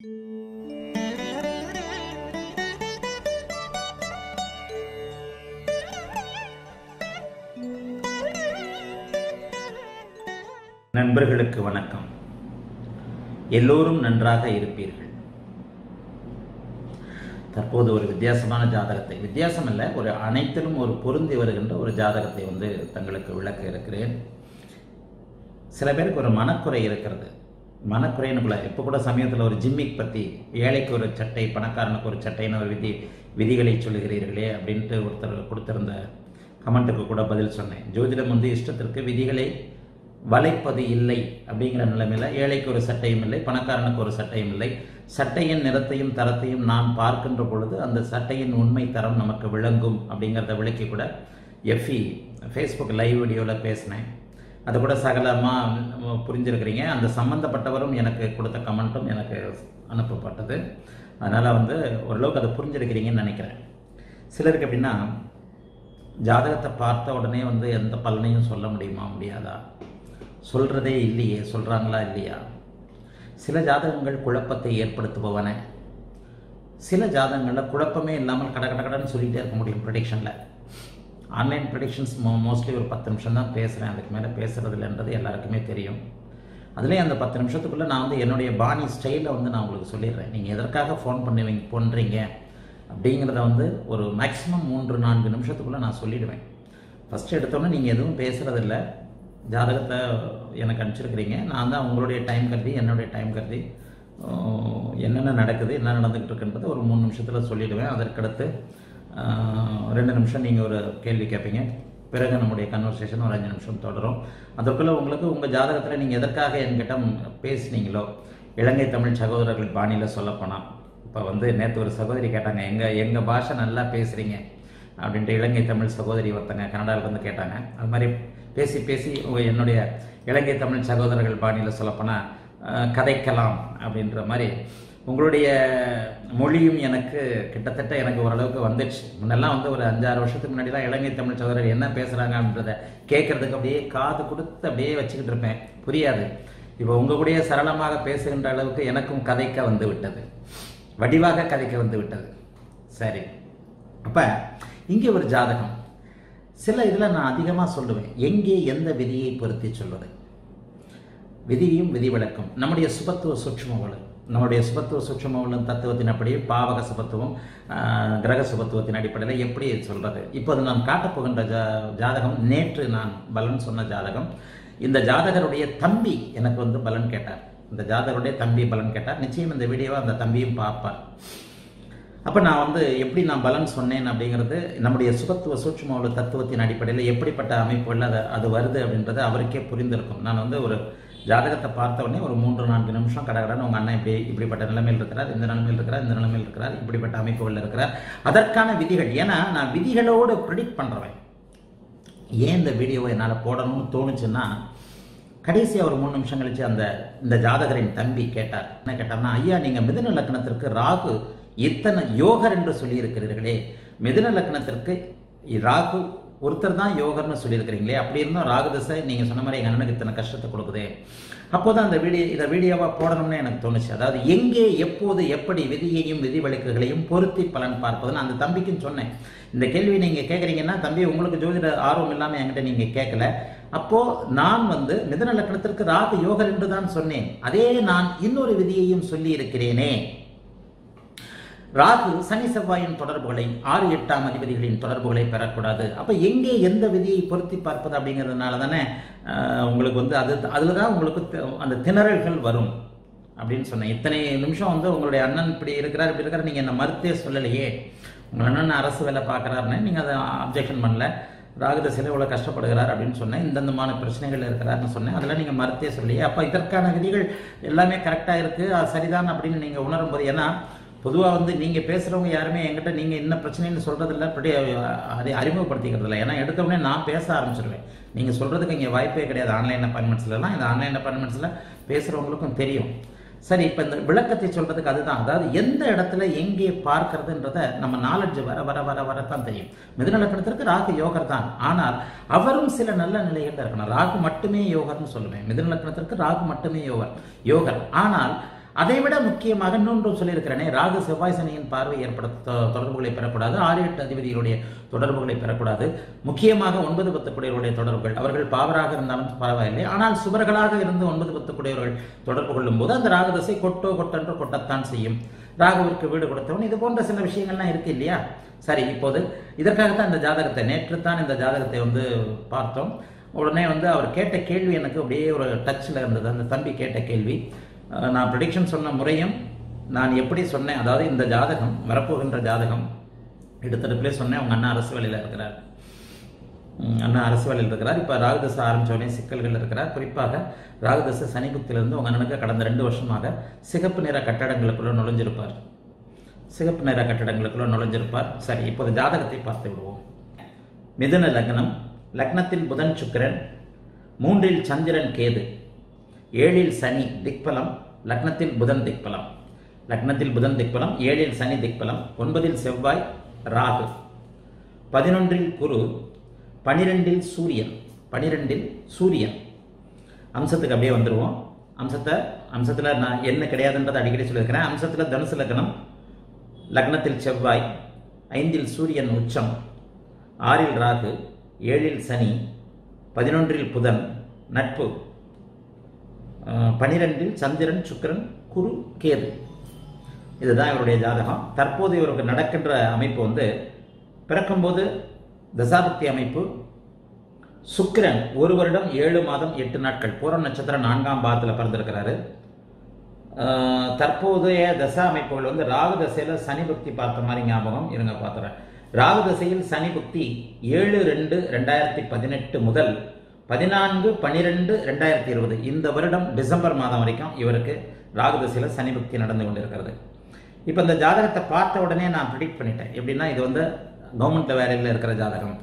நண்பர்களுக்கு வணக்கம். எல்லோரும் நன்றாக இருப்பீர்கள். தற்போது ஒரு வித்தியாசமான ஜாதகத்தை வித்தியாசம் இல்லை ஒரு அனைத்திலும் ஒரு பொருந்தி வருகின்ற ஒரு ஜாதகத்தை வந்து தங்களுக்கு விளக்க இருக்கிறேன். சில பேருக்கு ஒரு மனக்குறை இருக்கிறது. மனக்குறைன்னு இப்போ கூட சமயத்தில் ஒரு ஜிம்மிக் பற்றி ஏழைக்கு ஒரு சட்டை பணக்காரனுக்கு ஒரு சட்டைன்னு ஒரு விதி விதிகளை சொல்லுகிறீர்களே அப்படின்ட்டு ஒருத்தர் கொடுத்துருந்த கமெண்ட்டுக்கு கூட பதில் சொன்னேன். ஜோதிடம் வந்து இஷ்டத்திற்கு விதிகளை வளைப்பது இல்லை அப்படிங்கிற நிலைமையில் ஏழைக்கு ஒரு சட்டையும் இல்லை பணக்காரனுக்கு ஒரு சட்டையும் இல்லை. சட்டையின் நிறத்தையும் தரத்தையும் நாம் பார்க்கின்ற பொழுது அந்த சட்டையின் உண்மை தரம் நமக்கு விளங்கும் அப்படிங்கிறத விளக்கி கூட எஃப்இ ஃபேஸ்புக் லைவ் வீடியோவில் பேசினேன். அது கூட சகலமாக புரிஞ்சிருக்கிறீங்க. அந்த சம்மந்தப்பட்டவரும் எனக்கு கொடுத்த கமெண்ட்டும் எனக்கு அனுப்பப்பட்டது. அதனால் வந்து ஓரளவுக்கு அதை புரிஞ்சிருக்கிறீங்கன்னு நினைக்கிறேன். சிலருக்கு எப்படின்னா ஜாதகத்தை பார்த்த உடனே வந்து எந்த பலனையும் சொல்ல முடியுமா முடியாதா? சொல்கிறதே இல்லையே சொல்கிறாங்களா இல்லையா? சில ஜாதகங்கள் குழப்பத்தை ஏற்படுத்துபவன. சில ஜாதகங்களில் குழப்பமே இல்லாமல் கட கட கடன்னு சொல்லிகிட்டே இருக்க முடியும் ப்ரடிக்ஷனில் ஆன்லைன் ப்ரடிக்ஷன்ஸ் மோ மோஸ்ட்லி ஒரு பத்து நிமிஷம் தான் பேசுகிறேன் அதுக்கு மேலே பேசுகிறது இல்லைன்றது எல்லாருக்குமே தெரியும். அதுலேயும் அந்த பத்து நிமிஷத்துக்குள்ளே நான் வந்து என்னுடைய பாணி ஸ்டைலை வந்து நான் உங்களுக்கு சொல்லிடுறேன். நீங்கள் எதற்காக ஃபோன் பண்ணுவீங்க பண்ணுறீங்க அப்படிங்கிறத வந்து ஒரு மேக்ஸிமம் மூன்று நான்கு நிமிஷத்துக்குள்ளே நான் சொல்லிடுவேன். ஃபஸ்ட்டு எடுத்தோன்னே நீங்கள் எதுவும் பேசுகிறதில்ல ஜாதகத்தை எனக்கு அனுப்பிச்சிருக்கிறீங்க. நான் தான் உங்களுடைய டைம் கருதி என்னுடைய டைம் கருதி என்னென்ன நடக்குது என்ன நடந்துக்கிட்டு இருக்குன்றது ஒரு மூணு நிமிஷத்தில் சொல்லிவிடுவேன் அதற்கடுத்து ரெண்டு நிமிஷம் நீங்கள் ஒரு கேள்வி கேட்பீங்க பிறகு நம்முடைய கன்வர்சேஷன் ஒரு அஞ்சு நிமிஷம் தொடரும். அதற்குள்ளே உங்களுக்கு உங்கள் ஜாதகத்தில் நீங்கள் எதற்காக என்கிட்ட பேசுனீங்களோ இலங்கை தமிழ் சகோதரர்கள் பாணியில் சொல்லப்போனால் இப்போ வந்து நேற்று ஒரு சகோதரி கேட்டாங்க எங்கள் எங்கள் பாஷை நல்லா பேசுகிறீங்க அப்படின்ட்டு இலங்கை தமிழ் சகோதரி ஒருத்தங்க கனடாவில் வந்து கேட்டாங்க. அது மாதிரி பேசி பேசி என்னுடைய இலங்கை தமிழ் சகோதரர்கள் பாணியில் சொல்லப்போனால் கதைக்கலாம் அப்படின்ற மாதிரி உங்களுடைய மொழியும் எனக்கு கிட்டத்தட்ட எனக்கு ஓரளவுக்கு வந்துடுச்சு. முன்னெல்லாம் வந்து ஒரு அஞ்சாறு வருஷத்துக்கு முன்னாடி தான் இலங்கை தமிழ் சகோதரர் என்ன பேசுகிறாங்க அப்படின்றத கேட்கறதுக்கு அப்படியே காது கொடுத்து அப்படியே வச்சுக்கிட்டு இருப்பேன். புரியாது. இப்போ உங்கள் கூடயே சரளமாக பேசுகின்ற அளவுக்கு எனக்கும் கதைக்க வந்து விட்டது. வடிவாக கதைக்க வந்து விட்டது. சரி. அப்போ இங்கே ஒரு ஜாதகம். சில இதில் நான் அதிகமாக சொல்லுவேன். எங்கே எந்த விதியை பொருத்தி சொல்வது? விதியும் விதிவிலக்கும். நம்முடைய சுபத்துவ சூட்சுமவளம் நம்முடைய சுபத்துவ சூட்சுமவளம் தத்துவத்தின் அப்படி பாவக சுபத்துவம் கிரக சுபத்துவத்தின் அடிப்படையில் எப்படி சொல்கிறது இப்போது நான் காட்டப்போகின்ற ஜா ஜாதகம் நேற்று நான் பலன் சொன்ன ஜாதகம். இந்த ஜாதகருடைய தம்பி எனக்கு வந்து பலன் கேட்டார். இந்த ஜாதகருடைய தம்பி பலன் கேட்டார். நிச்சயம் இந்த வீடியோவை அந்த தம்பியும் பார்ப்பார். அப்போ நான் வந்து எப்படி நான் பலன் சொன்னேன் அப்படிங்கிறது நம்முடைய சுகத்துவ சூட்சும தத்துவத்தின் அடிப்படையில் எப்படிப்பட்ட அமைப்புகள் அது அது வருது அப்படின்றது அவருக்கே புரிந்திருக்கும். நான் வந்து ஒரு ஜாதகத்தை பார்த்த உடனே ஒரு மூன்று நான்கு நிமிஷம் கடகடன் உங்கள் அண்ணன் இப்படி இப்படிப்பட்ட நிலைமையில் இருக்கிறார் இந்த நிலைமையில் இருக்கிறார் இந்த நிலைமையில் இருக்கிறார் இப்படிப்பட்ட அமைப்புகளில் இருக்கிறார். அதற்கான விதிகள் ஏன்னா நான் விதிகளோடு ப்ரிடிக்ட் பண்ணுறவன் ஏன் இந்த வீடியோவை என்னால் போடணும்னு தோணுச்சுன்னா கடைசியாக ஒரு மூணு நிமிஷம் கழிச்சு அந்த இந்த ஜாதகரின் தம்பி கேட்டார். என்ன கேட்டார்னா ஐயா நீங்கள் மிதுன லக்னத்திற்கு ராகு இத்தனை யோகர் என்று சொல்லியிருக்கிறீர்களே. மிதுன லக்னத்திற்கு ராகு ஒருத்தர் தான் யோகர்னு சொல்லியிருக்கிறீங்களே அப்படி இருந்தும் ராகுதசை நீங்கள் சொன்ன மாதிரி எங்கள் அண்ணனுக்கு இத்தனை கஷ்டத்தை கொடுக்குது. அப்போ தான் அந்த வீடியோ இதை வீடியோவாக போடணும்னு எனக்கு தோணுச்சு. அதாவது எங்கே எப்போது எப்படி விதியையும் விதி வழக்குகளையும் பொருத்தி பலன் பார்ப்பதுன்னு அந்த தம்பிக்கும் சொன்னேன். இந்த கேள்வி நீங்கள் கேட்குறீங்கன்னா தம்பி உங்களுக்கு ஜோதிட ஆர்வம் இல்லாமல் என்கிட்ட நீங்கள் கேட்கல அப்போது நான் வந்து மிதன லக்கணத்திற்கு ராகு யோகர் என்று தான் சொன்னேன். அதே நான் இன்னொரு விதியையும் சொல்லி இருக்கிறேனே ராகு சனி செவ்வாயின் தொடர்புகளை ஆறு எட்டாம் அதிபதிகளின் தொடர்புகளை பெறக்கூடாது. அப்போ எங்கே எந்த விதியை பொருத்தி பார்ப்பது அப்படிங்கிறதுனால தானே உங்களுக்கு வந்து அது அதில் தான் உங்களுக்கு அந்த திணறல்கள் வரும் அப்படின்னு சொன்னேன். இத்தனை நிமிஷம் வந்து உங்களுடைய அண்ணன் இப்படி இருக்கிறார் இப்படி இருக்கிறார் நீங்கள் என்ன மறுத்தே சொல்லலையே. உங்கள் அண்ணன் அரசு வேலை பார்க்குறாருன்னு நீங்கள் அதை அப்ஜெக்ஷன் பண்ணல. ராகுதசையில் இவ்வளோ கஷ்டப்படுகிறார் அப்படின்னு சொன்னேன். இந்தந்தமான பிரச்சனைகள் இருக்கிறாருன்னு சொன்னேன். அதெல்லாம் நீங்கள் மறுத்தே சொல்லியே அப்போ இதற்கான விதிகள் எல்லாமே கரெக்டாக இருக்குது அது சரிதான் அப்படின்னு நீங்கள் உணரும் போது ஏன்னா பொதுவாக வந்து நீங்கள் பேசுகிறவங்க யாருமே என்கிட்ட நீங்கள் என்ன பிரச்சனைன்னு சொல்கிறதில்ல அப்படி அதை அறிமுகப்படுத்திக்கிறது இல்லை ஏன்னா எடுத்தவுடனே நான் பேச ஆரம்பிச்சிருவேன். நீங்கள் சொல்கிறதுக்கு இங்கே வாய்ப்பே கிடையாது. ஆன்லைன் அப்பாயின்மெண்ட்ஸ்லாம் இந்த ஆன்லைன் அப்பாயின்மெண்ட்ஸில் பேசுகிறவங்களுக்கும் தெரியும். சரி இப்போ இந்த விளக்கத்தை சொல்கிறதுக்கு அதுதான். அதாவது எந்த இடத்துல எங்கே பார்க்கறதுன்றத நம்ம நாலெட்ஜ் வர வர வர வரத்தான் தெரியும். மிதுநலக்கணத்திற்கு ராகு யோகர் தான். ஆனால் அவரும் சில நல்ல நிலைகளில் இருக்கணும். ராகு மட்டுமே யோகர்னு சொல்லுவேன். மிதுநலக்கணத்திற்கு ராகு மட்டுமே யோகர். யோகர். ஆனால் அதை விட முக்கியமாக இன்னொன்றும் சொல்லியிருக்கிறேனே ராகு செவ்வாய் சனியின் பார்வை ஏற்பட தொ- தொடர்புகளை பெறக்கூடாது. ஆறு எட்டு அதிபதிகளுடைய தொடர்புகளை பெறக்கூடாது. முக்கியமாக ஒன்பது பத்து குடையவருடைய தொடர்புகள். அவர்கள் பாவராக இருந்தாலும் பரவாயில்லை. ஆனால் சுவர்களாக இருந்து ஒன்பது பத்து குடையவர்கள் தொடர்பு கொள்ளும் போது அந்த ராகுதசை கொட்டோ கொட்டென்று கொட்டத்தான் செய்யும். ராகுவிற்கு வீடு கொடுத்தவன். இது போன்ற சில விஷயங்கள்லாம் இருக்கு இல்லையா? சரி இப்போது இதற்காகத்தான் இந்த ஜாதகத்தை நேற்று தான் இந்த ஜாதகத்தை வந்து பார்த்தோம். உடனே வந்து அவர் கேட்ட கேள்வி எனக்கு அப்படியே ஒரு டச்சில் இருந்தது. அந்த தம்பி கேட்ட கேள்வி. நான் ப்ரிடிக்ஷன் சொன்ன முறையும் நான் எப்படி சொன்னேன் அதாவது இந்த ஜாதகம் வரப்போகின்ற ஜாதகம் எடுத்தடுப்புலேயே சொன்னேன் அவங்க அண்ணா அரசு வேலையில் இருக்கிறார். அண்ணா அரசு வேலையில் இருக்கிறார். இப்போ ராகுதசை ஆரம்பித்தோடனே சிக்கல்கள் இருக்கிறார். குறிப்பாக ராகுதசை சனிபுத்திலிருந்து உங்கள் அண்ணனுக்கு கடந்த ரெண்டு வருஷமாக சிகப்பு நிற கட்டடங்களுக்குள்ள நுழைஞ்சிருப்பார். சிகப்பு நிற கட்டடங்களுக்குள்ள நுழைஞ்சிருப்பார். சரி இப்போது ஜாதகத்தை பார்த்து விடுவோம். மிதுன லக்னம் லக்னத்தில் புதன் சுக்கிரன் மூன்றில் சந்திரன் கேது. ஏழில் சனி திக்பலம் லக்னத்தில் புதன் திக்பலம். லக்னத்தில் புதன் திக்பலம் ஏழில் சனி திக்பலம் ஒன்பதில் செவ்வாய் ராகு. பதினொன்றில் குரு பனிரெண்டில் சூரியன் பனிரெண்டில் சூரியன். அம்சத்துக்கு அப்படியே வந்துடுவோம் அம்சத்தை அம்சத்தில் நான் என்ன கிடையாதுன்றதை அடிக்கடி சொல்லியிருக்கிறேன். அம்சத்தில் தனுசு லக்னம் லக்னத்தில் செவ்வாய் ஐந்தில் சூரியன் உச்சம் ஆறில் ராகு ஏழில் சனி பதினொன்றில் புதன் நட்பு. பனிரெண்டில் சந்திரன் சுக்கரன் குரு கேது. இதுதான் இவருடைய ஜாதகம். தற்போது இவருக்கு நடக்கின்ற அமைப்பு வந்து பிறக்கும்போது தசாபக்தி அமைப்பு சுக்கிரன் ஒரு வருடம் ஏழு மாதம் எட்டு நாட்கள். பூர நட்சத்திரம் நான்காம் பாதத்தில் பிறந்திருக்கிறாரு. தற்போதைய தசா அமைப்புகள் வந்து ராகு தசையில் சனி புக்தி பார்த்த மாதிரி ஞாபகம் இருங்க பார்த்துறேன் ராகு தசையில் சனி புக்தி ஏழு ரெண்டு ரெண்டாயிரத்தி பதினெட்டு முதல் பதினான்கு பன்னிரெண்டு ரெண்டாயிரத்தி இருபது இந்த வருடம் டிசம்பர் மாதம் வரைக்கும் இவருக்கு ராகுதசையில் சனி பக்தி நடந்து கொண்டிருக்கிறது. இப்போ இந்த ஜாதகத்தை பார்த்த உடனே நான் ப்ரிடிக்ட் பண்ணிட்டேன். எப்படின்னா இது வந்து கவர்மெண்ட் வேலையில் இருக்கிற ஜாதகம்.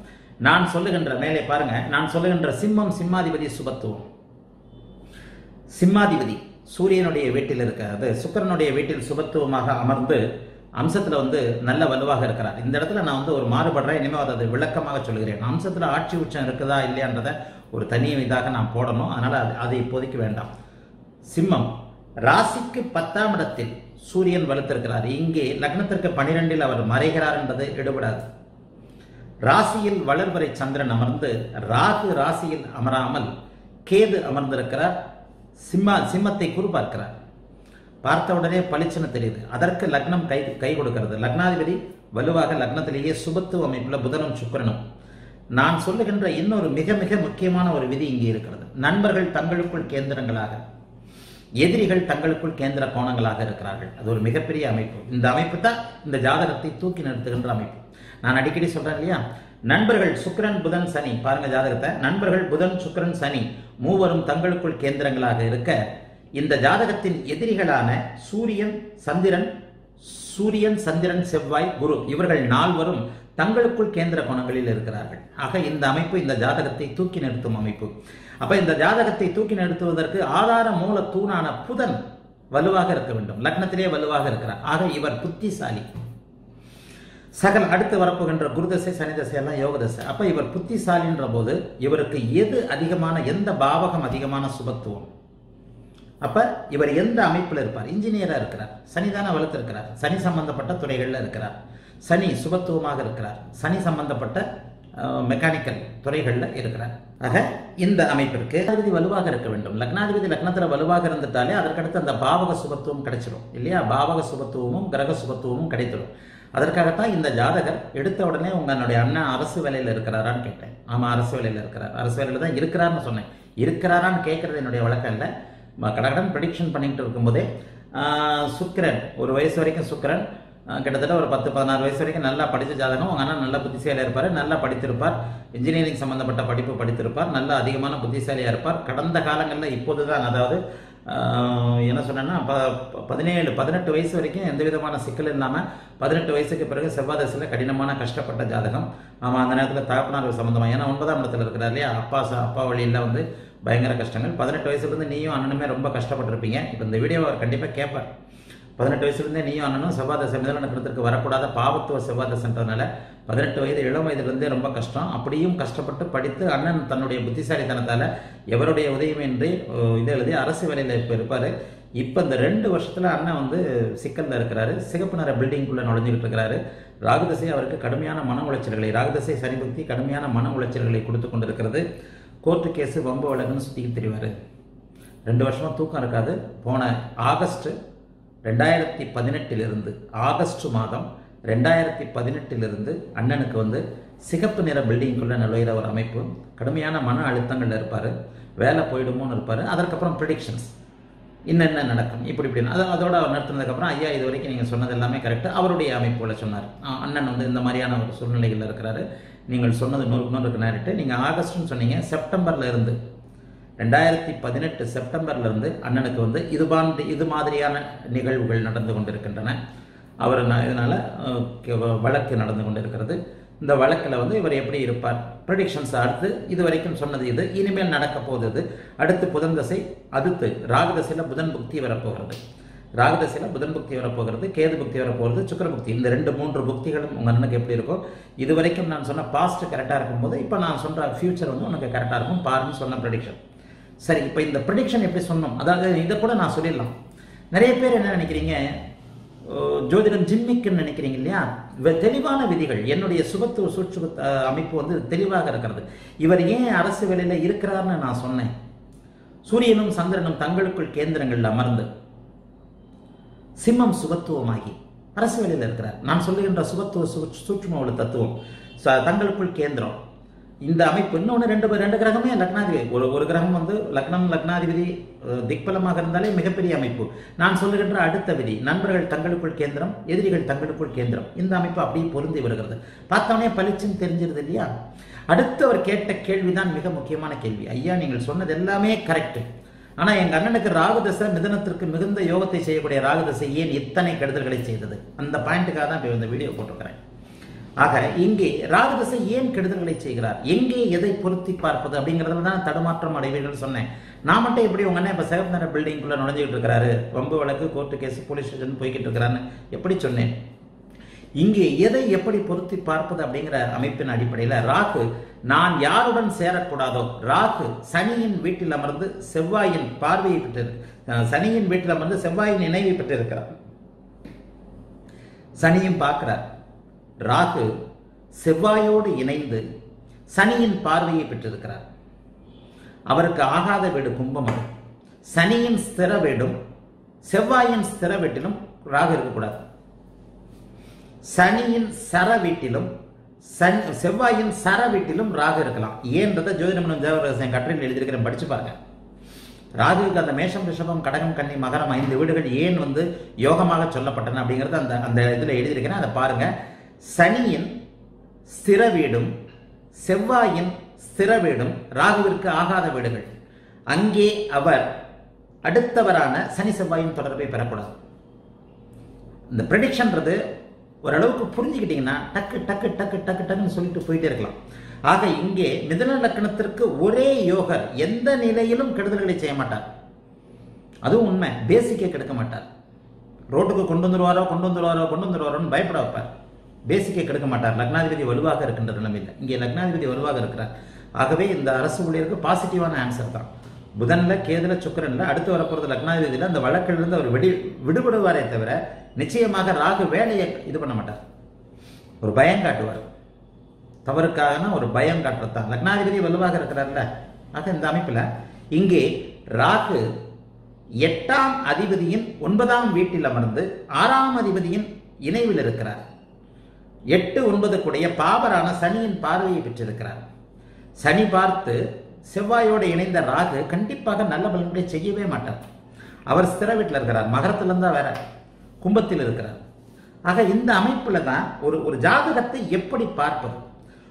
நான் சொல்லுகின்ற மேலே பாருங்க நான் சொல்லுகின்ற சிம்மம் சிம்மாதிபதி சுபத்துவம். சிம்மாதிபதி சூரியனுடைய வீட்டில் இருக்கிறது சுக்கரனுடைய வீட்டில் சுபத்துவமாக அமர்ந்து அம்சத்தில் வந்து நல்ல வலுவாக இருக்கிறார். இந்த இடத்துல நான் வந்து ஒரு மாறுபடுறேன் இனிமேல் அதை விளக்கமாக சொல்கிறேன். அம்சத்தில் ஆட்சி உச்சம் இருக்குதா இல்லையான்றதை ஒரு தனி இதாக நான் போடணும். அதனால் அது அது இப்போதைக்கு வேண்டாம். சிம்மம் ராசிக்கு பத்தாம் இடத்தில் சூரியன் வலுத்திருக்கிறார். இங்கே லக்னத்திற்கு பனிரெண்டில் அவர் மறைகிறார் என்பது எடுபடாது. ராசியில் வளர்வரை சந்திரன் அமர்ந்து ராகு ராசியில் அமராமல் கேது அமர்ந்திருக்கிறார். சிம்மா சிம்மத்தை குறிப்பார்க்கிறார் பார்த்த உடனே பளிச்சுன்னு தெரியுது. அதற்கு லக்னம் கை கை கொடுக்கிறது. லக்னாதிபதி வலுவாக லக்னத்திலேயே சுபத்துவ அமைப்புள்ள புதனும் சுக்கிரனும். நான் சொல்லுகின்ற இன்னொரு மிக மிக முக்கியமான ஒரு விதி இங்கே இருக்கிறது. நண்பர்கள் தங்களுக்குள் கேந்திரங்களாக எதிரிகள் தங்களுக்குள் கேந்திர கோணங்களாக இருக்கிறார்கள். அது ஒரு மிகப்பெரிய அமைப்பு. இந்த அமைப்பு தான் இந்த ஜாதகத்தை தூக்கி நிறுத்துகின்ற அமைப்பு. நான் அடிக்கடி சொல்றேன் இல்லையா? நண்பர்கள் சுக்கரன் புதன் சனி. பாருங்க ஜாதகத்தை. நண்பர்கள் புதன் சுக்கரன் சனி மூவரும் தங்களுக்குள் கேந்திரங்களாக இருக்க இந்த ஜாதகத்தின் எதிரிகளான சூரியன் சந்திரன் சூரியன் சந்திரன் செவ்வாய் குரு இவர்கள் நால்வரும் தங்களுக்குள் கேந்திர கோணங்களில் இருக்கிறார்கள். ஆக இந்த அமைப்பு இந்த ஜாதகத்தை தூக்கி நிறுத்தும் அமைப்பு. அப்ப இந்த ஜாதகத்தை தூக்கி நிறுத்துவதற்கு ஆதார மூல தூணான புதன் வலுவாக இருக்க வேண்டும். லக்னத்திலே வலுவாக இருக்கிறார். ஆக இவர் புத்திசாலி. சகல் அடுத்து வரப்போகின்ற குருதசை சனிதசை எல்லாம் யோகதசை. அப்ப இவர் புத்திசாலின்ற போது இவருக்கு எது அதிகமான எந்த பாவகம் அதிகமான சுபத்துவம்? அப்ப இவர் எந்த அமைப்பில் இருப்பார்? இன்ஜினியரா இருக்கிறார். சனிதான வளர்த்திருக்கிறார். சனி சம்பந்தப்பட்ட துறைகளில் இருக்கிறார். சனி சுபத்துவமாக இருக்கிறார். சனி சம்பந்தப்பட்ட மெக்கானிக்கல் துறைகளில் இருக்கிறார். ஆக இந்த அமைப்பிற்கு லக்னாதிபதி வலுவாக இருக்க வேண்டும். லக்னாதிபதி லக்னத்தில் வலுவாக இருந்துட்டாலே அதற்கடுத்து அந்த பாவக சுபத்துவம் கிடைச்சிடும் இல்லையா? பாவக சுபத்துவமும் கிரக சுபத்துவமும் கிடைத்திடும் அதற்காகத்தான் இந்த ஜாதகர் எடுத்த உடனே உங்களுடைய அண்ணன் அரசு வேலையில் இருக்கிறாரான்னு கேட்டேன். ஆமாம் அரசு வேலையில் இருக்கிறார். அரசு வேலையில் தான் இருக்கிறார்னு சொன்னேன். இருக்கிறாரான்னு கேட்கறது என்னுடைய வழக்கம் இல்லை. கடகடன் ப்ரெடிக்ஷன் பண்ணிக்கிட்டு இருக்கும்போதே சுக்கரன் ஒரு வயசு வரைக்கும் சுக்கரன் கிட்டத்தட்ட ஒரு பத்து பதினாறு வயசு வரைக்கும் நல்லா படித்த ஜாதகம். உங்க அண்ணன் நல்ல புத்திசாலியாக இருப்பார் நல்லா படித்திருப்பார். இன்ஜினியரிங் சம்மந்தப்பட்ட படிப்பு படித்திருப்பார். நல்ல அதிகமான புத்திசாலியாக இருப்பார். கடந்த காலங்களில் இப்போது தான் அதாவது என்ன சொன்னேன்னா ப பதினேழு பதினெட்டு வயசு வரைக்கும் எந்த விதமான சிக்கல் இல்லாமல் பதினெட்டு வயசுக்கு பிறகு செவ்வாதசில் கடினமான கஷ்டப்பட்ட ஜாதகம். ஆமாம் அந்த நேரத்தில் தகப்பனார் சம்மந்தமாக ஏன்னா ஒன்பதாம் இடத்துல இருக்கிறார் இல்லையா? அப்பா ச அப்பா வழியில் வந்து பயங்கர கஷ்டங்கள். பதினெட்டு வயசுலேருந்து நீயும் அண்ணனுமே ரொம்ப கஷ்டப்பட்டிருப்பீங்க. இப்போ இந்த வீடியோ அவர் கண்டிப்பாக கேட்பார் பதினெட்டு வயசுலேருந்தே நீயும் அண்ணனும் செவ்வாதசை மிதன வரக்கூடாத பாவத்துவ செவ்வாதசன்றதுனால பதினெட்டு வயது இளம் வயதுலேருந்தே ரொம்ப கஷ்டம். அப்படியும் கஷ்டப்பட்டு படித்து அண்ணன் தன்னுடைய புத்திசாலித்தனத்தால் எவருடைய உதவியுமின்றி இதை எழுதி அரசு வேலையில் இப்போ இருப்பார். இப்போ இந்த ரெண்டு வருஷத்தில் அண்ணன் வந்து சிக்கலில் இருக்கிறாரு. சிகப்பு நிற பில்டிங்குள்ளே நுழைஞ்சிக்கிட்டு இருக்கிறாரு. ராகுதசை அவருக்கு கடுமையான மன உளைச்சல்களை ராகுதசை சனிபக்தி கடுமையான மன உளைச்சல்களை கொடுத்து கொண்டு இருக்கிறது கோர்ட்டு கேஸு வம்ப வழக்குன்னு சுற்றிக்கிட்டு தெரிவார். ரெண்டு வருஷமாக தூக்கம் இருக்காது. போன ஆகஸ்ட் ரெண்டாயிரத்தி பதினெட்டிலிருந்து ஆகஸ்ட் மாதம் ரெண்டாயிரத்தி பதினெட்டிலிருந்து அண்ணனுக்கு வந்து சிகப்பு நிற பில்டிங்குள்ளே நுழையிற ஒரு அமைப்பு. கடுமையான மன அழுத்தங்களில் இருப்பார். வேலை போயிடுமோன்னு இருப்பார். அதற்கப்புறம் ப்ரிடிக்ஷன்ஸ் என்னென்ன நடக்கும்? இப்படி இப்படின்னு அது அதோட அவர் நிறுத்தினதுக்கப்புறம் ஐயா இது வரைக்கும் நீங்கள் சொன்னது எல்லாமே கரெக்டு அவருடைய அமைப்புகளை சொன்னார். ஆ, அண்ணன் வந்து இந்த மாதிரியான ஒரு சூழ்நிலைகளில் இருக்கிறாரு. நீங்கள் சொன்னது நூறுக்கு நூறுக்கு நேரிட்டு நீங்கள் ஆகஸ்ட்னு சொன்னீங்க செப்டம்பரில் இருந்து. ரெண்டாயிரத்தி பதினெட்டு செப்டம்பர்லேருந்து அண்ணனுக்கு வந்து இது பாண்டு இது மாதிரியான நிகழ்வுகள் நடந்து கொண்டிருக்கின்றன. அவர் இதனால் வழக்கு நடந்து கொண்டிருக்கிறது. இந்த வழக்கில் வந்து இவர் எப்படி இருப்பார்? ப்ரெடிக்ஷன்ஸ் அடுத்து இது வரைக்கும் சொன்னது இது. இனிமேல் நடக்க போகுது அடுத்து புதன் தசை அடுத்து ராகு தசையில் புதன் புக்தி வரப்போகிறது. ராகுதசையில் புதன் புக்தி வரப்போகிறது கேது புக்தி வரப்போகிறது சுக்கிர புக்தி. இந்த ரெண்டு மூன்று புக்திகளும் உங்கள் அண்ணனுக்கு எப்படி இருக்கோ இது வரைக்கும் நான் சொன்ன பாஸ்ட் கரெக்டாக இருக்கும்போது இப்போ நான் சொல்கிற ஃபியூச்சர் வந்து உனக்கு கரெக்டாக இருக்கும் பாருன்னு சொன்ன ப்ரடிக்ஷன் சரி இப்போ இந்த ப்ரடிக்ஷன் எப்படி சொன்னோம்? அதாவது இதை கூட நான் சொல்லிடலாம். நிறைய பேர் என்ன நினைக்கிறீங்க? ஜோதிடம் ஜிம்மிக்குன்னு நினைக்கிறீங்க இல்லையா? தெளிவான விதிகள். என்னுடைய சுபத்துவ சூட்சும அமைப்பு வந்து தெளிவாக இருக்கிறது. இவர் ஏன் அரசு வேலையில் இருக்கிறார்னு நான் சொன்னேன். சூரியனும் சந்திரனும் தங்களுக்குள் கேந்திரங்களில் அமர்ந்து சிம்மம் சுபத்துவமாகி அரசு வேலையில் இருக்கிறார். நான் சொல்லுகின்ற சுபத்துவ சூட்சும உள்ள தத்துவம் தங்களுக்குள் கேந்திரம். இந்த அமைப்பு இன்னொன்று ரெண்டு ரெண்டு கிரகமே லக்னாதிபதி. ஒரு ஒரு கிரகம் வந்து லக்னம் லக்னாதிபதி திக்பலமாக இருந்தாலே மிகப்பெரிய அமைப்பு. நான் சொல்லுகின்ற அடுத்த விதி நண்பர்கள் தங்களுக்குள் கேந்திரம் எதிரிகள் தங்களுக்குள் கேந்திரம். இந்த அமைப்பு அப்படியே பொருந்தி வருகிறது. பார்த்தோன்னே பளிச்சுன்னு தெரிஞ்சிருது இல்லையா? அடுத்து அவர் கேட்ட கேள்விதான் மிக முக்கியமான கேள்வி. ஐயா நீங்கள் சொன்னது எல்லாமே கரெக்ட் ஆனா எங்க அண்ணனுக்கு ராகுதசை மிதனத்திற்கு மிகுந்த யோகத்தை செய்யக்கூடிய ராகுதசை ஏன் இத்தனை கெடுதல்களை செய்தது? அந்த பாயிண்ட்டுக்காக தான் இப்போ இந்த வீடியோ போட்டிருக்கிறேன். ஆக இங்கே ராகுதசை ஏன் கெடுதல்களை செய்கிறார்? எங்கே எதை பொருத்தி பார்ப்பது அப்படிங்கிறதுல தான் தடுமாற்றம் அடைவீர்கள் சொன்னேன். நான் மட்டும் எப்படி உங்க அண்ணன் இப்போ சேவந்தர பில்டிங்குள்ளே பில்டிங்குள்ள நுழைஞ்சிட்டு இருக்கிறாரு? வம்பு வழக்கு கோர்ட்டு கேஸ் போலீஸ் ஸ்டேஷன் போய்கிட்டு இருக்கிறான்னு எப்படி சொன்னேன்? இங்கே எதை எப்படி பொருத்தி பார்ப்பது அப்படிங்கிற அமைப்பின் அடிப்படையில் ராகு நான் யாருடன் சேரக்கூடாதோ? ராகு சனியின் வீட்டில் அமர்ந்து செவ்வாயின் பார்வையை பெற்று சனியின் வீட்டில் அமர்ந்து செவ்வாயின் நினைவை பெற்றிருக்கிறார். சனியும் பார்க்கிறார். ராகு செவ்வாயோடு இணைந்து சனியின் பார்வையை பெற்றிருக்கிறார். அவருக்கு ஆகாத வீடு கும்பம் அது. சனியின் ஸ்திர வீடும் செவ்வாயின் ஸ்திர வீட்டிலும் ராகு இருக்கக்கூடாது. சனியின் சர வீட்டிலும் சன் செவ்வாயின் சர வீட்டிலும் ராகு இருக்கலாம். ஏன்றதை ஜோதிடமனம் ஜெயவரசன் கட்டுரையில் எழுதியிருக்கிறேன். படிச்சு பாருங்க. ராகுவுக்கு அந்த மேஷம் ரிஷபம் கடகம் கன்னி மகரம் ஐந்து வீடுகள் ஏன் வந்து யோகமாக சொல்லப்பட்டன அப்படிங்கிறது அந்த அந்த இதில் எழுதியிருக்கிறேன். அதை பாருங்க. சனியின் ஸ்திர வீடும் செவ்வாயின் ஸ்திர வீடும் ராகுவிற்கு ஆகாத வீடுகள். அங்கே அவர் அடுத்தவரான சனி செவ்வாயின் தொடர்பை பெறக்கூடாது. இந்த ப்ரெடிக்ஷன்றது ஓரளவுக்கு புரிஞ்சுக்கிட்டீங்கன்னா டக்கு டக்கு டக்கு டக்கு டக்குன்னு சொல்லிட்டு போயிட்டே இருக்கலாம். ஆக இங்கே மிதன லக்கணத்திற்கு ஒரே யோகர் எந்த நிலையிலும் கெடுதல்களை செய்ய மாட்டார். அதுவும் உண்மை. பேசிக்கே கெடுக்க மாட்டார். ரோட்டுக்கு கொண்டு வந்துருவாரோ கொண்டு வந்துருவாரோ கொண்டு வந்துருவாரோன்னு பயப்பட வைப்பார். பேசிக்கே கெடுக்க மாட்டார். லக்னாதிபதி வலுவாக இருக்கின்ற நிலைமையில் இங்கே லக்னாதிபதி வலுவாக இருக்கிறார். ஆகவே இந்த அரசு ஊழியருக்கு பாசிட்டிவான ஆன்சர் தான். புதன்ல கேதுல சுக்கிரன்ல அடுத்து வரப்போறது லக்னாதிபதியில் அந்த வழக்கிலிருந்து அவர் விடி விடுபடுவாரே தவிர நிச்சயமாக ராகு வேலையை இது பண்ண மாட்டார். ஒரு பயம் காட்டுவார். தவறுக்காகனா ஒரு பயம் காட்டுறதுதான். லக்னாதிபதி வலுவாக இருக்கிறார்ல ஆக இந்த அமைப்பில். இங்கே ராகு எட்டாம் அதிபதியின் ஒன்பதாம் வீட்டில் அமர்ந்து ஆறாம் அதிபதியின் இணைவில் இருக்கிறார். எட்டு ஒன்பதுக்குடைய பாபரான சனியின் பார்வையை பெற்றிருக்கிறார். சனி பார்த்து செவ்வாயோடு இணைந்த ராகு கண்டிப்பாக நல்ல பலன்களை செய்யவே மாட்டார். அவர் ஸ்திர வீட்டில் இருக்கிறார். மகரத்துலேருந்தா வேற. கும்பத்தில் இருக்கிறார். ஆக இந்த அமைப்பில் தான் ஒரு ஒரு ஜாதகத்தை எப்படி பார்ப்பது?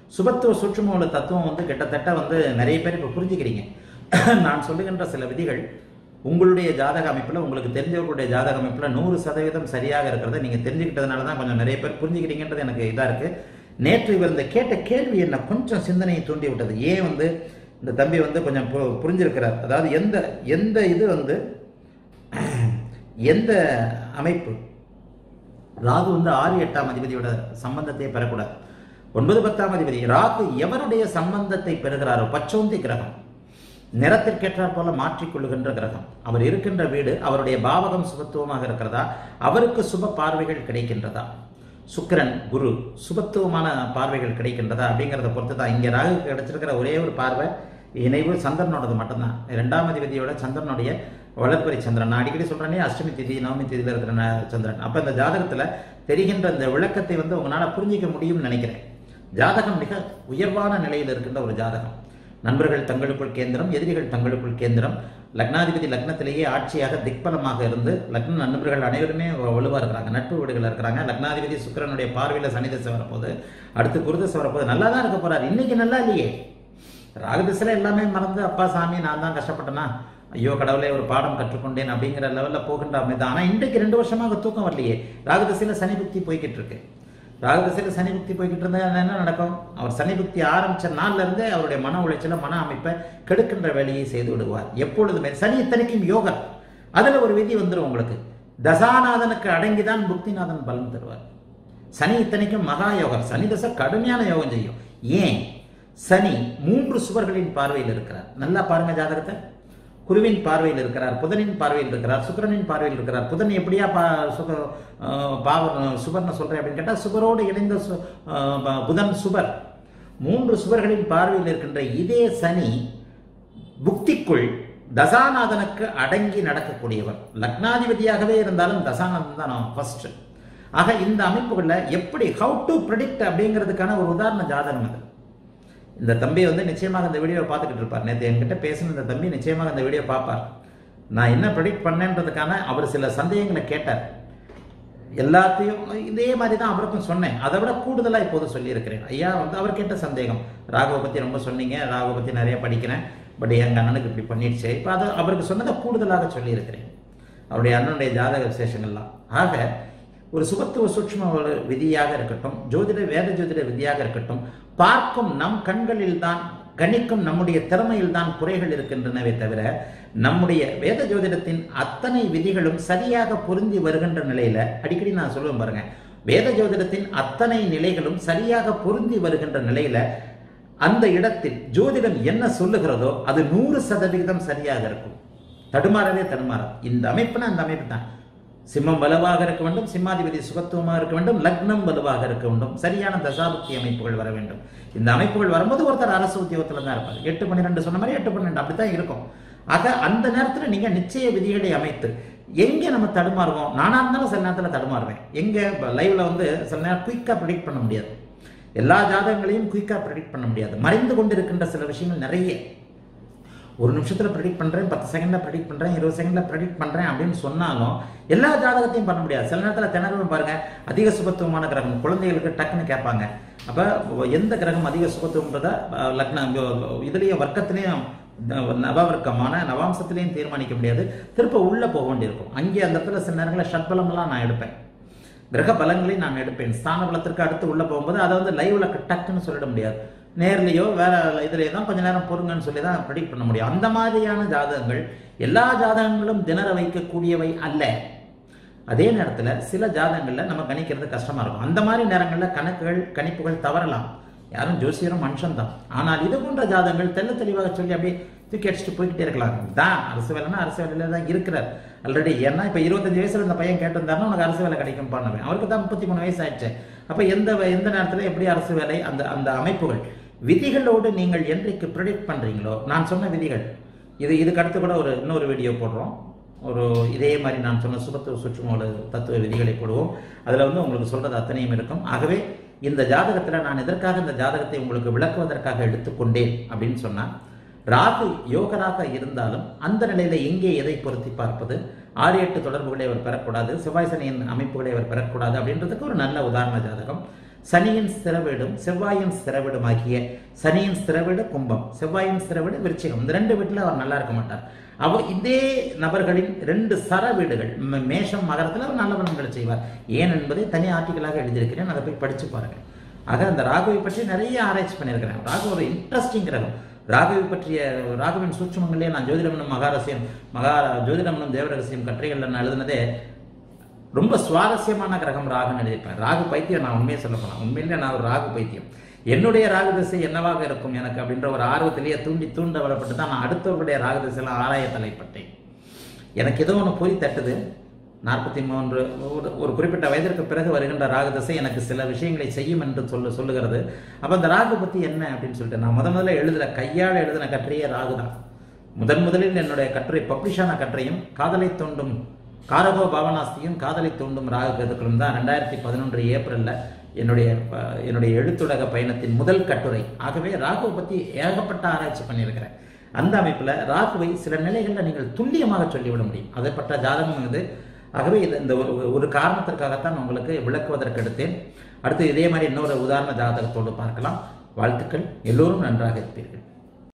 சுபத்துவ சூட்சும உள்ள தத்துவம் வந்து கிட்டத்தட்ட வந்து நிறைய பேர் இப்போ புரிஞ்சுக்கிறீங்க. நான் சொல்லுகின்ற சில விதிகள் உங்களுடைய ஜாதக அமைப்பில் உங்களுக்கு தெரிஞ்சவர்களுடைய ஜாதக அமைப்பில் நூறு சதவீதம் சரியாக இருக்கிறத நீங்கள் தெரிஞ்சுக்கிட்டதுனால தான் கொஞ்சம் நிறைய பேர் புரிஞ்சுக்கிறீங்கன்றது எனக்கு இதாக இருக்குது நேற்று இவர் இந்த கேட்ட கேள்வி என்ன? கொஞ்சம் சிந்தனையை தூண்டி விட்டது. ஏன் வந்து இந்த தம்பி வந்து கொஞ்சம் பு- புரிஞ்சிருக்கிறார்? அதாவது எந்த எந்த இது வந்து எந்த அமைப்பு? ராகு வந்து ஆறு எட்டாம் அதிபதியோட சம்பந்தத்தை பெறக்கூடாது. ஒன்பது பத்தாம் அதிபதி ராகு எவருடைய சம்பந்தத்தை பெறுகிறாரோ பச்சோந்தி கிரகம் நிறத்திற்கேற்றாற் போல மாற்றிக்கொள்ளுகின்ற கிரகம் அவர் இருக்கின்ற வீடு அவருடைய பாவகம் சுபத்துவமாக இருக்கிறதா அவருக்கு சுப பார்வைகள் கிடைக்கின்றதா? சுக்கிரன் குரு சுபத்துவமான பார்வைகள் கிடைக்கின்றதா? அப்படிங்கிறத பொறுத்து தான் இங்கே ராகு கிடைச்சிருக்கிற ஒரே ஒரு பார்வை இணைவு சந்திரனோடது மட்டும்தான். இரண்டாம் அதிபதியோட சந்திரனுடைய வளர்ப்பறை சந்திரன். நான் அடிக்கடி சொல்றேனே அஷ்டமி திதி நவமி திதியில் இருக்கிற சந்திரன். அப்ப இந்த ஜாதகத்துல தெரிகின்ற இந்த விளக்கத்தை வந்து உங்களால புரிஞ்சிக்க முடியும்னு நினைக்கிறேன். ஜாதகம் மிக உயர்வான நிலையில் இருக்கின்ற ஒரு ஜாதகம். நண்பர்கள் தங்களுக்குள் கேந்திரம் எதிரிகள் தங்களுக்குள் கேந்திரம். லக்னாதிபதி லக்னத்திலேயே ஆட்சியாக திக்பலமாக இருந்து லக்ன நண்பர்கள் அனைவருமே வலுவாக இருக்கிறாங்க நட்பு வீடுகள் இருக்கிறாங்க. லக்னாதிபதி சுக்கரனுடைய பார்வையில் சனிதசை வரப்போகுது. அடுத்து குருதசை வரப்போகுது. நல்லா தான் இருக்க போறாரு. இன்னைக்கு நல்லா இல்லையே. ராகதிசையில் எல்லாமே மறந்து அப்பா சாமி நான் தான் கஷ்டப்பட்டேனா? ஐயோ கடவுளே ஒரு பாடம் கற்றுக்கொண்டேன் அப்படிங்கிற லெவலில் போகின்ற அமைதி ஆனால் இன்றைக்கு ரெண்டு வருஷமாக தூக்கம் வரலையே. ராகுதசையில் சனி புக்தி போய்கிட்டு இருக்கு ராகுதசையில் சனி புக்தி போய்கிட்டு இருந்தால் என்ன நடக்கும்? அவர் சனி புக்தி ஆரம்பிச்ச அவருடைய மன உளைச்சல மன அமைப்பை கெடுக்கின்ற வேலையை செய்து விடுவார். எப்பொழுதுமே சனி இத்தனைக்கும் யோகர். அதில் ஒரு விதி வந்துடும் உங்களுக்கு. தசாநாதனுக்கு அடங்கி தான் புக்திநாதன் பலன் தருவார். சனி இத்தனைக்கும் மகா யோகம் சனி தசை கடுமையான யோகம் செய்யும். ஏன்? சனி மூன்று சுவர்களின் பார்வையில் இருக்கிறார். நல்லா பாருங்க ஜாதகத்தை. குருவின் பார்வையில் இருக்கிறார் புதனின் பார்வையில் இருக்கிறார் சுக்கரனின் பார்வையில் இருக்கிறார். புதன் எப்படியா பா சுக பாவ பாவர் சுபர்னு சொல்கிறேன் அப்படின்னு கேட்டால் சுபரோடு இணைந்த சு- ப- புதன் சுபர் மூன்று சுவர்களின் பார்வையில் இருக்கின்ற இதே சனி புக்திக்குள் தசாநாதனுக்கு அடங்கி நடக்கக்கூடியவர். லக்னாதிபதியாகவே இருந்தாலும் தசாநாதன் தான் நான் ஃபர்ஸ்ட் ஆக இந்த அமைப்புகளில் எப்படி ஹவு டு ப்ரிடிக்ட் அப்படிங்கிறதுக்கான ஒரு உதாரண ஜாதகம் அது. இந்த தம்பி வந்து நிச்சயமாக இந்த வீடியோவை பார்த்துக்கிட்டு இருப்பார். நேற்று என்கிட்ட பேசின இந்த தம்பி நிச்சயமாக இந்த வீடியோ பார்ப்பார். நான் என்ன ப்ரெடிக்ட் பண்ணேன்றதுக்கான அவர் சில சந்தேகங்களை கேட்டார். எல்லாத்தையும் இதே மாதிரி தான் அவருக்கும் சொன்னேன். அதை விட கூடுதலாக இப்போது சொல்லியிருக்கிறேன். ஐயா வந்து அவர் கேட்ட சந்தேகம். ராகுவை பற்றி ரொம்ப சொன்னீங்க. ராகுவை பற்றி நிறைய படிக்கிறேன். பட் எங்கள் அண்ணனுக்கு இப்படி பண்ணிடுச்சு. இப்போ அதை அவருக்கு சொன்னதை கூடுதலாக சொல்லியிருக்கிறேன். அவருடைய அண்ணனுடைய ஜாதக விசேஷங்கள்லாம். ஆக ஒரு சுபத்துவ சூட்சம ஒரு விதியாக இருக்கட்டும் ஜோதிட வேத ஜோதிட விதியாக இருக்கட்டும் பார்க்கும் நம் கண்களில் தான் கணிக்கும் நம்முடைய திறமையில் தான் குறைகள் இருக்கின்றனவே தவிர நம்முடைய வேத ஜோதிடத்தின் அத்தனை விதிகளும் சரியாக பொருந்தி வருகின்ற நிலையில அடிக்கடி நான் சொல்லுவேன் பாருங்க வேத ஜோதிடத்தின் அத்தனை நிலைகளும் சரியாக பொருந்தி வருகின்ற நிலையில அந்த இடத்தில் ஜோதிடம் என்ன சொல்லுகிறதோ அது நூறு சதவிகிதம் சரியாக இருக்கும். தடுமாறவே தடுமாறும் இந்த அமைப்புனா அந்த அமைப்பு தான். சிம்மம் வலுவாக இருக்க வேண்டும் சிம்மாதிபதி சுகத்துவமாக இருக்க வேண்டும் லக்னம் வலுவாக இருக்க வேண்டும். சரியான தசாபுக்தி அமைப்புகள் வர வேண்டும். இந்த அமைப்புகள் வரும்போது ஒருத்தர் அரசு உத்தியோகத்தில் தான் இருப்பார். எட்டு பன்னிரெண்டு சொன்ன மாதிரி எட்டு பன்னிரெண்டு அப்படித்தான் இருக்கும். ஆக அந்த நேரத்தில் நீங்கள் நிச்சய விதிகளை அமைத்து எங்கே நம்ம தடுமாறுவோம்? நானாக இருந்தாலும் சில நேரத்தில் தடுமாறுவேன். எங்க லைவில் வந்து சில நேரம் குயிக்காக ப்ரிடிக்ட் பண்ண முடியாது. எல்லா ஜாதகங்களையும் குயிக்காக ப்ரிடிக்ட் பண்ண முடியாது. மறைந்து கொண்டிருக்கின்ற சில விஷயங்கள் நிறைய. ஒரு நிமிஷத்தில் ப்ரெடிக்ட் பண்ணுறேன் பத்து செகண்டில் ப்ரெடிக்ட் பண்றேன் இருபது செகண்டில் ப்ரெடிக்ட் பண்ணுறேன் அப்படின்னு சொன்னாலும் எல்லா ஜாதகத்தையும் பண்ண முடியாது. சில நேரத்தில் திணறும் பாருங்க அதிக சுபத்துவமான கிரகம் குழந்தைகளுக்கு டக்குன்னு கேட்பாங்க. அப்போ எந்த கிரகம் அதிக சுபத்துவம்ன்றத லக்னம் இதுலயும் வர்க்கத்திலையும் நவவர்க்கமான நவாம்சத்திலையும் தீர்மானிக்க முடியாது. திருப்ப உள்ளே போக வேண்டியிருக்கும். அங்கே அந்த இடத்துல சில நேரங்களில் ஷட்பலம்லாம் நான் எடுப்பேன். கிரக பலங்களை நான் எடுப்பேன். ஸ்தான பலத்திற்கு அடுத்து உள்ளே போகும்போது அதை வந்து லைவில் டக்குன்னு சொல்லிட முடியாது. நேர்லேயோ வேற இதுலயோ தான் கொஞ்ச நேரம் பொறுங்கன்னு சொல்லி தான் ப்ரெடிக்ட் பண்ண முடியும். அந்த மாதிரியான ஜாதகங்கள் எல்லா ஜாதகங்களும் திணற வைக்கக்கூடியவை அல்ல. அதே நேரத்தில் சில ஜாதகங்களில் நம்ம கணிக்கிறது கஷ்டமாக இருக்கும். அந்த மாதிரி நேரங்களில் கணக்குகள் கணிப்புகள் தவறலாம். யாரும் ஜோசியரும் மனுஷன் தான் ஆனால் இது போன்ற ஜாதகங்கள் தெல்ல தெளிவாக சொல்லி அப்படியே தூக்கி அடிச்சுட்டு போய்கிட்டே இருக்கலாம். தான் அரசு வேலைன்னா அரசு வேலையில தான் இருக்கிறார். ஆல்ரெடி ஏன்னா இப்போ இருபத்தஞ்சு வயசுல இந்த பையன் கேட்டிருந்தாருன்னா உனக்கு அரசு வேலை கிடைக்கும் பண்ணுவேன் அவருக்கு தான் முப்பத்தி மூணு வயசு ஆயிடுச்சு. அப்போ எந்த வ- எந்த நேரத்தில் எப்படி அரசு வேலை அந்த அந்த அமைப்புகள் விதிகளோடு நீங்கள் என்றைக்கு ப்ரிடிக்ட் பண்ணுறீங்களோ நான் சொன்ன விதிகள். இது இதுக்கு அடுத்து கூட ஒரு இன்னொரு வீடியோ போடுறோம். ஒரு இதே மாதிரி நான் சொன்ன சுபத்துவ சுற்றுமூல தத்துவ விதிகளை போடுவோம். அதில் வந்து உங்களுக்கு சொல்கிறது அத்தனையும் இருக்கும். ஆகவே இந்த ஜாதகத்தில் நான் எதற்காக இந்த ஜாதகத்தை உங்களுக்கு விளக்குவதற்காக எடுத்துக்கொண்டேன் அப்படின்னு சொன்னால் ராகு யோகராக இருந்தாலும் அந்த நிலையில எங்கே எதை பொருத்தி பார்ப்பது? ஆறு எட்டு தொடர்புகளை அவர் பெறக்கூடாது செவ்வாய் சனியின் அமைப்புகளை அவர் பெறக்கூடாது அப்படின்றதுக்கு ஒரு நல்ல உதாரண ஜாதகம். சனியின் ஸ்திரவீடும் செவ்வாயின் ஸ்திரவீடும் ஆகிய சனியின் சிறவிடு கும்பம் செவ்வாயின் சிறவிடு விருச்சிகம் இந்த ரெண்டு வீட்டில் அவர் நல்லா இருக்க மாட்டார். அவர் இதே நபர்களின் ரெண்டு சர வீடுகள் மேஷம் மகரத்தில் அவர் நல்ல பலன்களை செய்வார். ஏன் என்பதை தனி ஆர்டிக்கலாக எழுதியிருக்கிறேன் அதை போய் படிச்சு பாருங்க. ஆக அந்த ராகுவை பற்றி நிறைய ஆராய்ச்சி பண்ணியிருக்கிறேன். ராகு ஒரு இன்ட்ரெஸ்டிங் கிரகம். ராகுவை பற்றிய ராகுவின் சூட்சமங்களே நான் ஜோதிடமனும் மகாரசியம் மகா ஜோதிடமனும் தேவரகசியம் கட்டுரைகளில் நான் எழுதினதே ரொம்ப சுவாரஸ்யமான கிரகம் ராகுன்னு எழுதிப்பேன் ராகு பைத்தியம் நான் உண்மையை சொல்ல போனேன் உண்மையிலே நான் ஒரு ராகு பைத்தியம். என்னுடைய ராகு திசை என்னவாக இருக்கும் எனக்கு அப்படின்ற ஒரு ஆர்வத்திலேயே தூண்டி தூண்ட வரப்பட்டு தான் நான் அடுத்தவர்களுடைய ராகு திசையெல்லாம் ஆராய தலைப்பட்டேன். எனக்கு ஏதோ ஒன்று போய் தட்டுது. நாற்பத்தி மூன்று ஒரு ஒரு குறிப்பிட்ட வயதிற்கு பிறகு வருகின்ற ராகு தசை எனக்கு சில விஷயங்களை செய்யும் என்று சொல்ல சொல்லுகிறது. அப்போ அந்த ராகு பற்றி என்ன அப்படின்னு சொல்லிட்டு நான் முத முதல்ல எழுதுகிற கையால் எழுதின கட்டுரையே ராகு தான் முதன் முதலில் என்னுடைய கட்டுரை பப்ளிஷான கட்டுரையும் காதலை தோண்டும் காரகோ பாவனாஸ்தியும் காதலை தூண்டும் ராகு கதுக்களும் தான் ரெண்டாயிரத்தி பதினொன்று ஏப்ரலில் என்னுடைய என்னுடைய எழுத்துலக பயணத்தின் முதல் கட்டுரை. ஆகவே ராகுவை பற்றி ஏகப்பட்ட ஆராய்ச்சி பண்ணியிருக்கிறேன். அந்த அமைப்பில் ராகுவை சில நிலைகளில் நீங்கள் துல்லியமாக சொல்லிவிட முடியும். அதை பட்ட ஜாதகம் இது. ஆகவே இது இந்த ஒரு ஒரு காரணத்திற்காகத்தான் உங்களுக்கு விளக்குவதற்கு எடுத்தேன் அடுத்து இதே மாதிரி இன்னொரு உதாரண ஜாதகத்தோடு பார்க்கலாம். வாழ்த்துக்கள். எல்லோரும் நன்றாக இருப்பீர்கள்.